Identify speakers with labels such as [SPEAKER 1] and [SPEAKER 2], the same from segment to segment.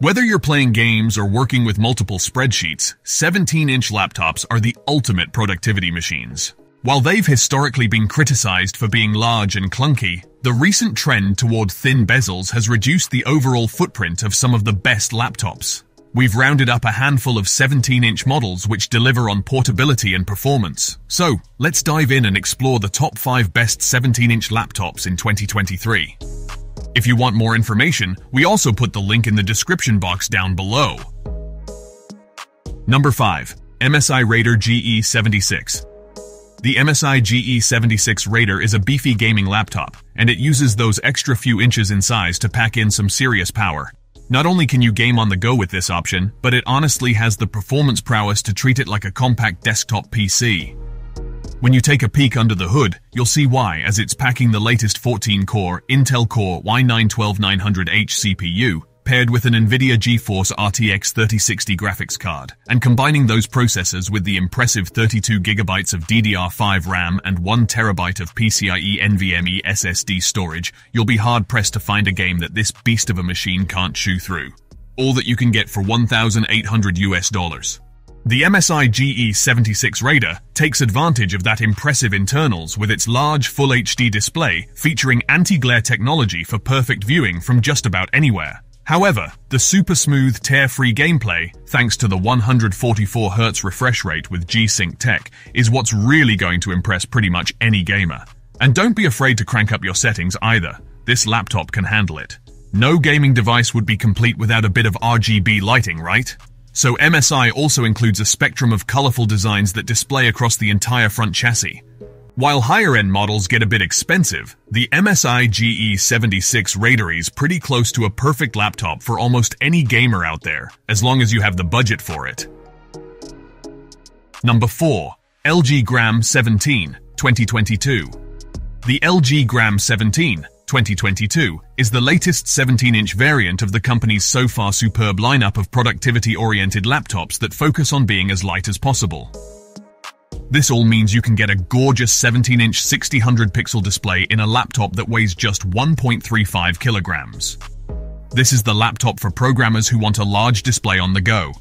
[SPEAKER 1] Whether you're playing games or working with multiple spreadsheets, 17-inch laptops are the ultimate productivity machines. While they've historically been criticized for being large and clunky, the recent trend toward thin bezels has reduced the overall footprint of some of the best laptops. We've rounded up a handful of 17-inch models which deliver on portability and performance. So, let's dive in and explore the top 5 best 17-inch laptops in 2023. If you want more information, we also put the link in the description box down below. Number 5. MSI Raider GE76 The MSI GE76 Raider is a beefy gaming laptop, and it uses those extra few inches in size to pack in some serious power. Not only can you game on the go with this option, but it honestly has the performance prowess to treat it like a compact desktop PC. When you take a peek under the hood, you'll see why as it's packing the latest 14-core Intel Core i9-12900H CPU, paired with an NVIDIA GeForce RTX 3060 graphics card, and combining those processors with the impressive 32GB of DDR5 RAM and 1TB of PCIe NVMe SSD storage, you'll be hard-pressed to find a game that this beast of a machine can't chew through. All that you can get for 1,800 US dollars. The MSI GE76 Raider takes advantage of that impressive internals with its large Full HD display featuring anti-glare technology for perfect viewing from just about anywhere. However, the super smooth, tear-free gameplay, thanks to the 144Hz refresh rate with G-Sync tech, is what's really going to impress pretty much any gamer. And don't be afraid to crank up your settings either. This laptop can handle it. No gaming device would be complete without a bit of RGB lighting, right? So MSI also includes a spectrum of colorful designs that display across the entire front chassis. While higher-end models get a bit expensive, the MSI GE76 Raider is pretty close to a perfect laptop for almost any gamer out there, as long as you have the budget for it. Number 4. LG Gram 17, 2022. The LG Gram 17 2022 is the latest 17-inch variant of the company's so far superb lineup of productivity-oriented laptops that focus on being as light as possible. This all means you can get a gorgeous 17-inch 60-100-pixel display in a laptop that weighs just 1.35 kilograms. This is the laptop for programmers who want a large display on the go,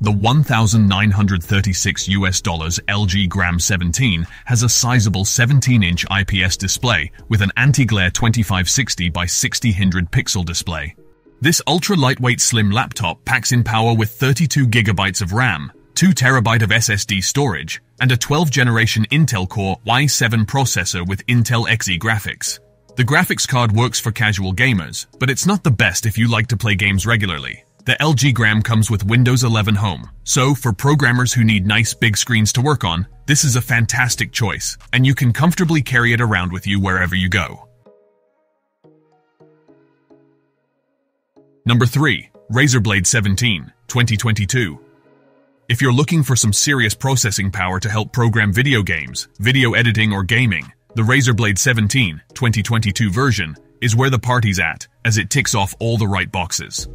[SPEAKER 1] the 1,936 US dollars LG Gram 17 has a sizable 17-inch IPS display with an anti-glare 2560 by 6000 pixel display. This ultra-lightweight slim laptop packs in power with 32 gigabytes of RAM, 2 terabyte of SSD storage, and a 12th generation Intel Core i7 processor with Intel Xe graphics. The graphics card works for casual gamers, but it's not the best if you like to play games regularly. The LG Gram comes with Windows 11 Home, so for programmers who need nice big screens to work on, this is a fantastic choice, and you can comfortably carry it around with you wherever you go. Number 3. Razer Blade 17, 2022. If you're looking for some serious processing power to help program video games, video editing, or gaming, the Razer Blade 17, 2022 version is where the party's at, as it ticks off all the right boxes.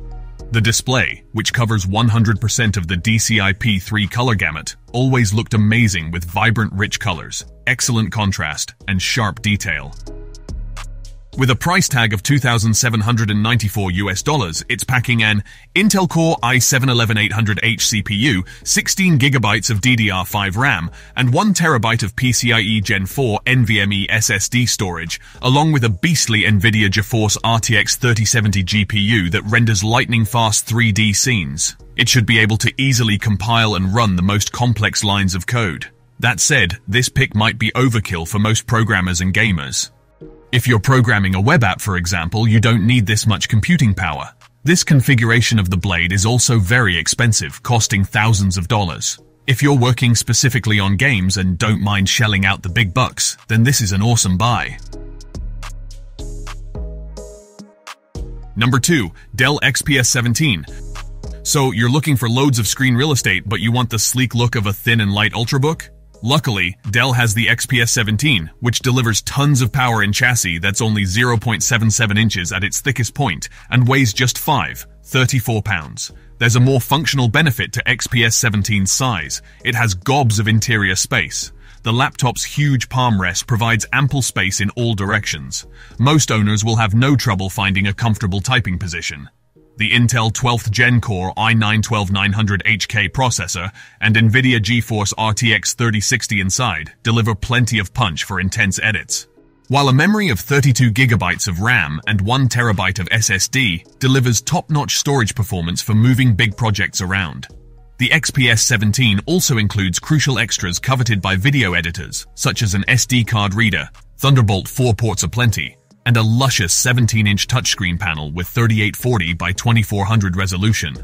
[SPEAKER 1] The display, which covers 100% of the DCI-P3 color gamut, always looked amazing with vibrant rich colors, excellent contrast, and sharp detail. With a price tag of 2,794 US dollars, it's packing an Intel Core i7-11800H CPU, 16 gigabytes of DDR5 RAM, and 1 terabyte of PCIe Gen 4 NVMe SSD storage, along with a beastly NVIDIA GeForce RTX 3070 GPU that renders lightning-fast 3D scenes. It should be able to easily compile and run the most complex lines of code. That said, this pick might be overkill for most programmers and gamers. If you're programming a web app, for example, you don't need this much computing power. This configuration of the blade is also very expensive, costing thousands of dollars. If you're working specifically on games and don't mind shelling out the big bucks, then this is an awesome buy. Number 2. Dell XPS 17. So, you're looking for loads of screen real estate, but you want the sleek look of a thin and light Ultrabook? Luckily, Dell has the XPS 17, which delivers tons of power in chassis that's only 0.77 inches at its thickest point and weighs just 5, 34 pounds. There's a more functional benefit to XPS 17's size. It has gobs of interior space. The laptop's huge palm rest provides ample space in all directions. Most owners will have no trouble finding a comfortable typing position. The Intel 12th Gen Core i9-12900HK processor, and NVIDIA GeForce RTX 3060 inside deliver plenty of punch for intense edits. While a memory of 32GB of RAM and 1TB of SSD delivers top-notch storage performance for moving big projects around. The XPS 17 also includes crucial extras coveted by video editors, such as an SD card reader, Thunderbolt 4 ports aplenty, and a luscious 17-inch touchscreen panel with 3840 by 2400 resolution.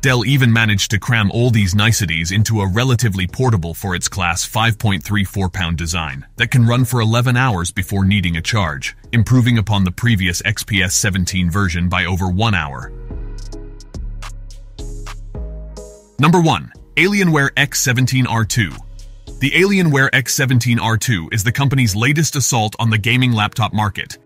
[SPEAKER 1] Dell even managed to cram all these niceties into a relatively portable for its class 5.34-pound design that can run for 11 hours before needing a charge, improving upon the previous XPS 17 version by over one hour. Number 1. Alienware X17R2 The Alienware X17R2 is the company's latest assault on the gaming laptop market,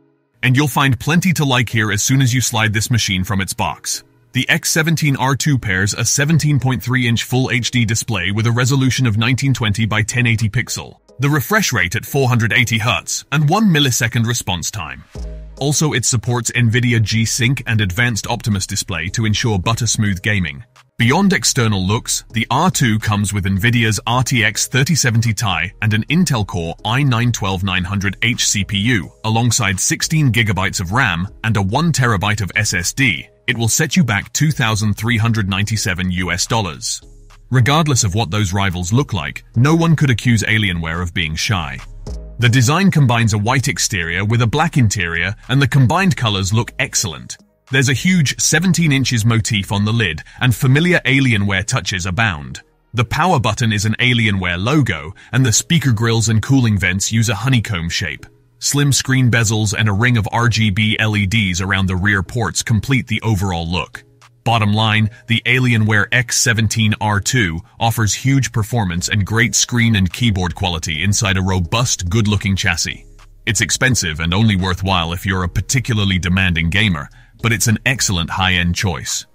[SPEAKER 1] and you'll find plenty to like here as soon as you slide this machine from its box. The X17R2 pairs a 17.3-inch Full HD display with a resolution of 1920 by 1080 pixel, the refresh rate at 480 Hz, and 1 millisecond response time. Also, it supports NVIDIA G-Sync and Advanced Optimus display to ensure butter-smooth gaming. Beyond external looks, the R2 comes with NVIDIA's RTX 3070 Ti and an Intel Core i9-12900H CPU, alongside 16GB of RAM and a 1TB of SSD, it will set you back 2,397 US dollars. Regardless of what those rivals look like, no one could accuse Alienware of being shy. The design combines a white exterior with a black interior, and the combined colors look excellent. There's a huge 17 inches motif on the lid, and familiar Alienware touches abound. The power button is an Alienware logo, and the speaker grills and cooling vents use a honeycomb shape. Slim screen bezels and a ring of RGB LEDs around the rear ports complete the overall look. Bottom line, the Alienware X17R2 offers huge performance and great screen and keyboard quality inside a robust, good-looking chassis. It's expensive and only worthwhile if you're a particularly demanding gamer, but it's an excellent high-end choice.